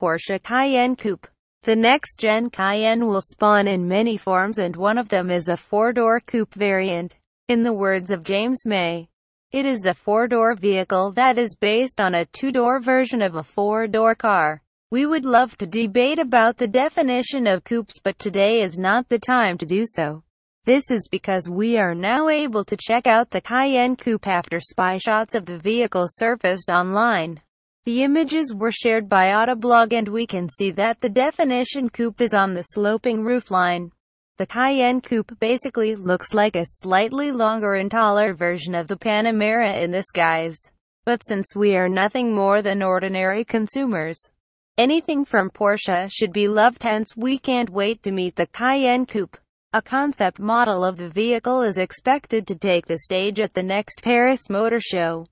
Porsche Cayenne Coupe. The next-gen Cayenne will spawn in many forms and one of them is a four-door coupe variant. In the words of James May, it is a four-door vehicle that is based on a two-door version of a four-door car. We would love to debate about the definition of coupes but today is not the time to do so. This is because we are now able to check out the Cayenne Coupe after spy shots of the vehicle surfaced online. The images were shared by Autoblog and we can see that the definition coupe is on the sloping roofline. The Cayenne Coupe basically looks like a slightly longer and taller version of the Panamera in this guise. But since we are nothing more than ordinary consumers, anything from Porsche should be loved hence we can't wait to meet the Cayenne Coupe. A concept model of the vehicle is expected to take the stage at the next Paris Motor Show.